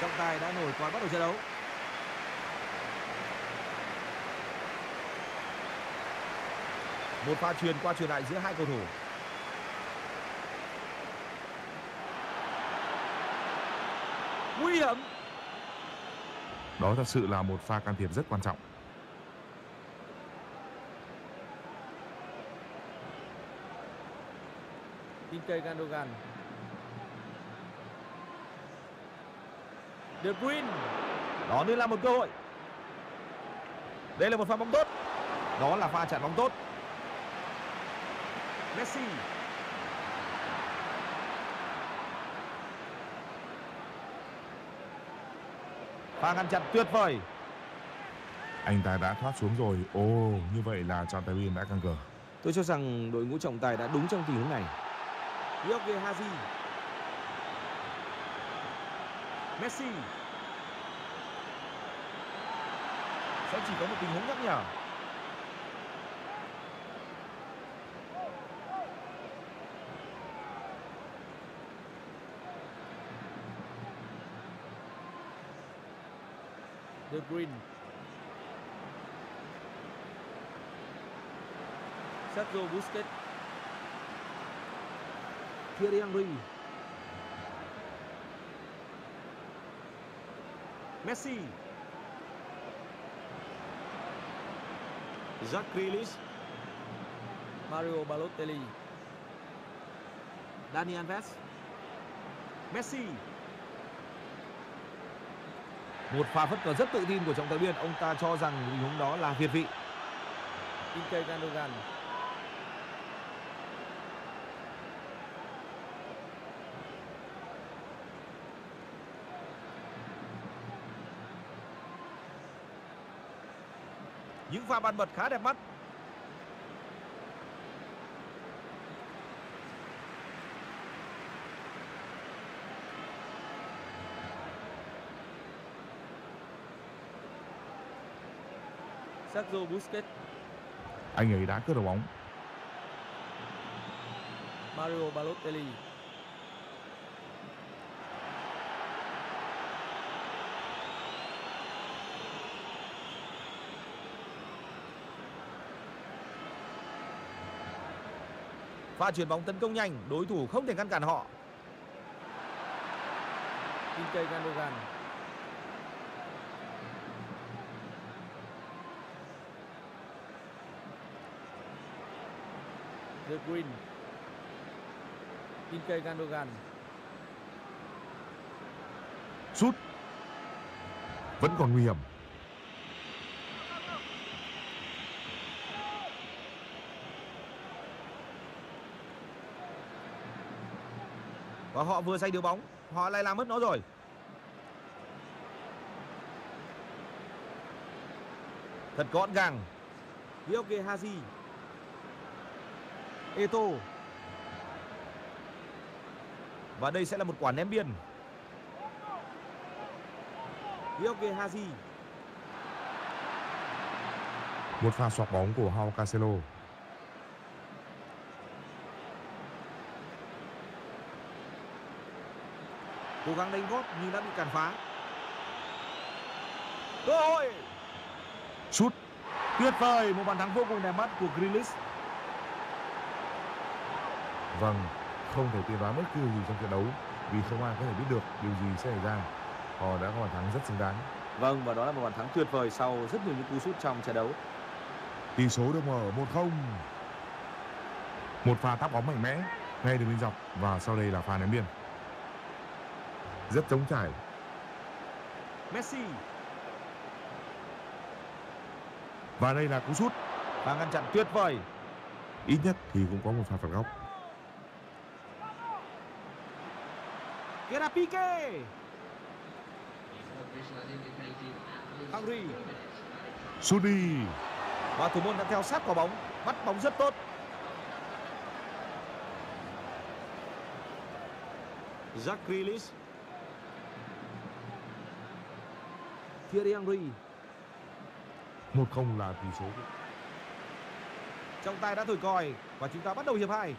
Trọng tài đã nổi còi bắt đầu trận đấu. Một pha truyền qua truyền lại giữa hai cầu thủ. Nguy hiểm. Đó thật sự là một pha can thiệp rất quan trọng. Ilkay Gundogan. De Bruyne. Đó nên là một cơ hội. Đây là một pha bóng tốt. Đó là pha chặn bóng tốt. Messi. Pha ngăn chặn tuyệt vời. Anh ta đã thoát xuống rồi. Ồ, như vậy là chọn tài biên đã căng cờ. Tôi cho rằng đội ngũ trọng tài đã đúng trong tình huống này. Jorge Haji. Messi. Sẽ chỉ có một tình huống nhắc nhở. De Bruyne. Sergio Busquets. Thierry Henry. Messi. Jack Grealish. Mario Balotelli. Dani Alves. Messi. Một pha phất cờ rất tự tin của trọng tài biên, ông ta cho rằng tình huống đó là việt vị. Ilkay Gundogan. Những pha bàn bật khá đẹp mắt. Sergio Busquets, Anh ấy đã cướp được bóng. Mario Balotelli. Pha chuyển bóng tấn công nhanh, đối thủ không thể ngăn cản họ. Ilkay Gundogan. De Bruyne. Ilkay Gundogan. Sút. Vẫn còn nguy hiểm. Và họ vừa giành được bóng, họ lại làm mất nó rồi. Thật gọn gàng. Jorge Haji. Eto. Và đây sẽ là một quả ném biên. Jorge Haji. Một pha xoạc bóng của Hao Cancelo. Cố gắng đánh góp nhưng đã bị cản phá. Cơ hội. Sút. Tuyệt vời, một bàn thắng vô cùng đẹp mắt của Grealish. Vâng, không thể tiên đoán bất cứ điều gì trong trận đấu vì không ai có thể biết được điều gì sẽ xảy ra. Họ đã có bàn thắng rất xứng đáng. Vâng và đó là một bàn thắng tuyệt vời sau rất nhiều những cú sút trong trận đấu. Tỷ số được mở 1-0. Một pha táp bóng mạnh mẽ ngay đường biên dọc và sau đây là pha ném biên. Rất trống trải. Messi Và đây là cú sút. và ngăn chặn tuyệt vời. Ít nhất thì cũng có một pha phạt góc. Gerard Pique. Henry đi. và thủ môn đã theo sát quả bóng, bắt bóng rất tốt. Jack Grealish. Thierry Henry. 1-0 là tỷ số. Trọng tài đã thổi còi và chúng ta bắt đầu hiệp 2.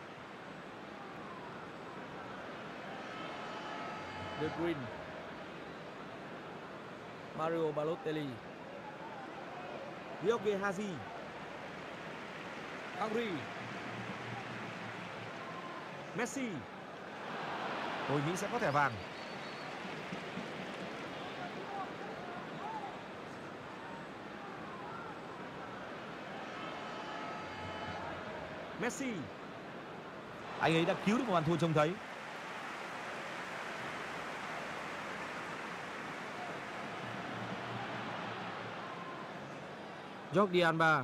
De Bruyne. Mario Balotelli Ryoke Haji Henry Messi tôi nghĩ sẽ có thẻ vàng Messi anh ấy đã cứu được một bàn thua trông thấy Jordi Alba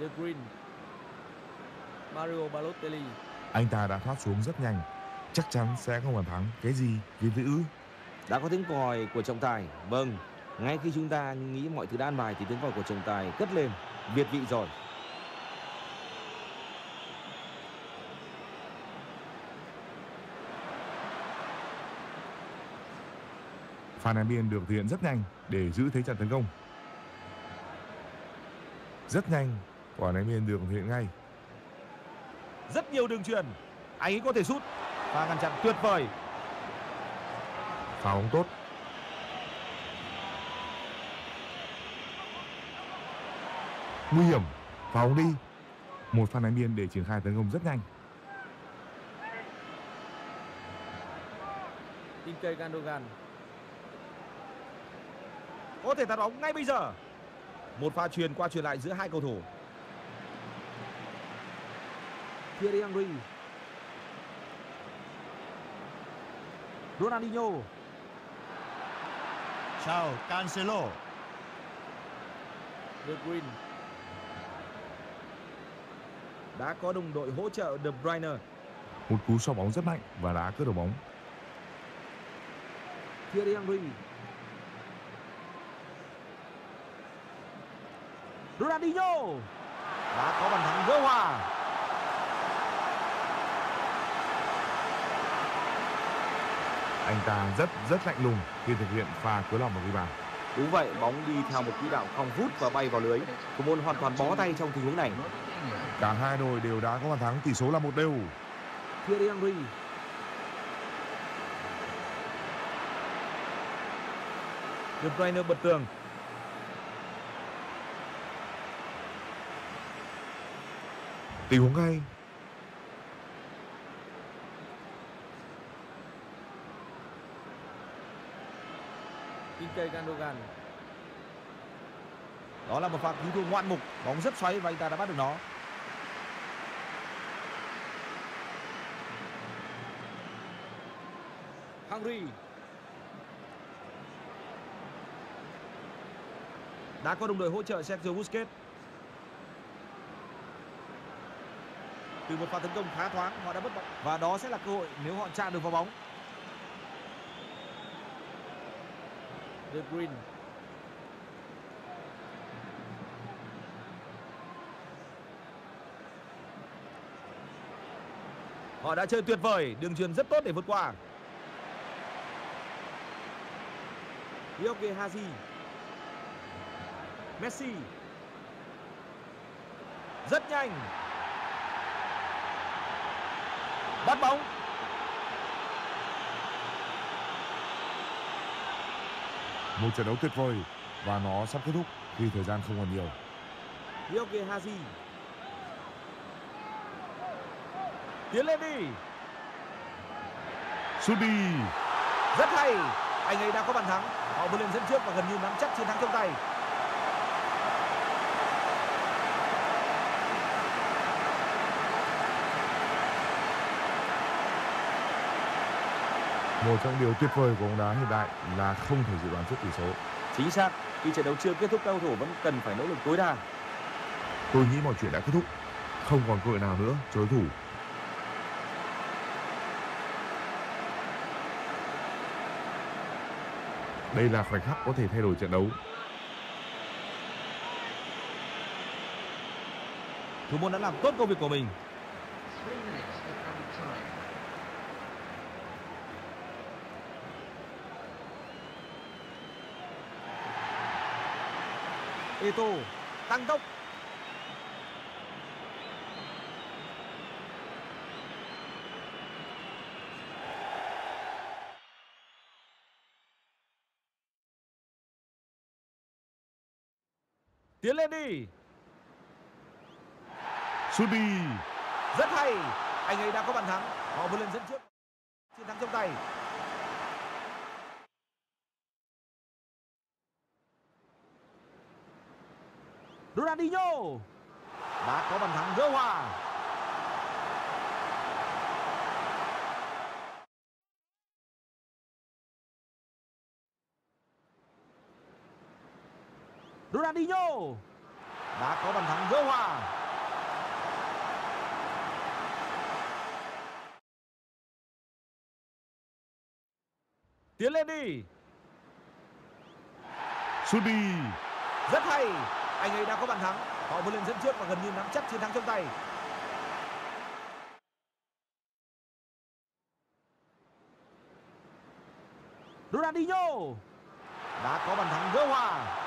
De Bruyne Mario Balotelli Anh ta đã thoát xuống rất nhanh. Chắc chắn sẽ không bàn thắng. Cái gì? Việt vị ư? đã có tiếng còi của trọng tài vâng ngay khi chúng ta nghĩ mọi thứ đã an bài thì tiếng còi của trọng tài cất lên việt vị rồi Phan An Biên được thực hiện rất nhanh để giữ thế trận tấn công. Rất nhanh, quả An Biên được thực hiện ngay. rất nhiều đường truyền anh ấy có thể sút và ngăn chặn tuyệt vời Phá bóng tốt. Nguy hiểm, bóng đi. Một Phan An Biên để triển khai tấn công rất nhanh. Ilkay Gundogan có thể tạt bóng ngay bây giờ. Một pha truyền qua truyền lại giữa hai cầu thủ. Thierry Henry. Ronaldinho. Chào Cancelo. De Bruyne đã có đồng đội hỗ trợ De Bruyne Một cú xoạc bóng rất mạnh và đá cướp đầu bóng. Thierry Henry Ronaldinho đã có bàn thắng gỡ hòa Anh ta rất rất lạnh lùng khi thực hiện pha cuối lòng và ghi bàn. Đúng vậy bóng đi theo một quỹ đạo cong vút và bay vào lưới. Thủ môn hoàn toàn bó tay trong tình huống này. Cả hai đội đều đã có bàn thắng, tỷ số là một đều. Thierry Henry De Bruyne bật tường. Tình huống ngay, Ilkay Gandogan. đó là một pha cứu thua ngoạn mục, bóng rất xoáy và anh ta đã bắt được nó. Henry đã có đồng đội hỗ trợ Sergio Busquets. Từ một pha tấn công khá thoáng, họ đã mất bóng. Và đó sẽ là cơ hội nếu họ chạm được vào bóng. De Bruyne. Họ đã chơi tuyệt vời, đường truyền rất tốt để vượt qua. Ryoke Haji. Messi. Rất nhanh. Bắt bóng. Một trận đấu tuyệt vời và nó sắp kết thúc khi thời gian không còn nhiều. Ryoke Haji. Tiến lên đi. Sút đi. rất hay. Anh ấy đã có bàn thắng. Họ vươn lên dẫn trước và gần như nắm chắc chiến thắng trong tay Một trong điều tuyệt vời của bóng đá hiện đại là không thể dự đoán trước tỷ số. chính xác khi trận đấu chưa kết thúc các cầu thủ vẫn cần phải nỗ lực tối đa Tôi nghĩ mọi chuyện đã kết thúc. Không còn cơ hội nào nữa cho đối thủ. Đây là khoảnh khắc có thể thay đổi trận đấu. thủ môn đã làm tốt công việc của mình Ito tăng tốc. Tiến lên đi. Sút rất hay anh ấy đã có bàn thắng. Họ vươn lên dẫn trước. Chiến thắng trong tay. Ronaldinho đã có bàn thắng gỡ hòa. Ronaldinho đã có bàn thắng gỡ hòa. Tiến lên đi. sút đi Rất hay. Anh ấy đã có bàn thắng. Họ vươn lên dẫn trước và gần như nắm chắc chiến thắng trong tay. Ronaldinho đã có bàn thắng gỡ hòa.